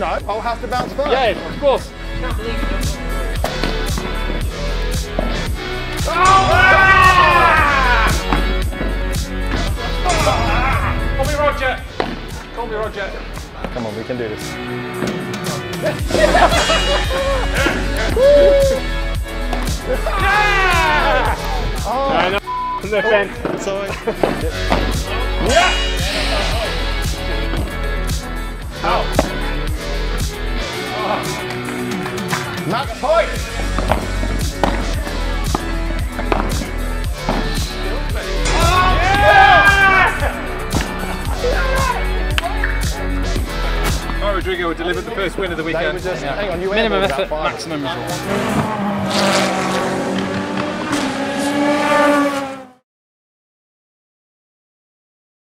No, pole has to bounce first. Yeah, of course. Call me Roger. Call me Roger. Come on, we can do this. No, no, oh, no fence. Sorry. Match point. Oh, Rodrigo delivered the first win of the weekend. were just, hang on, you Minimum airballed about effort, five. maximum result.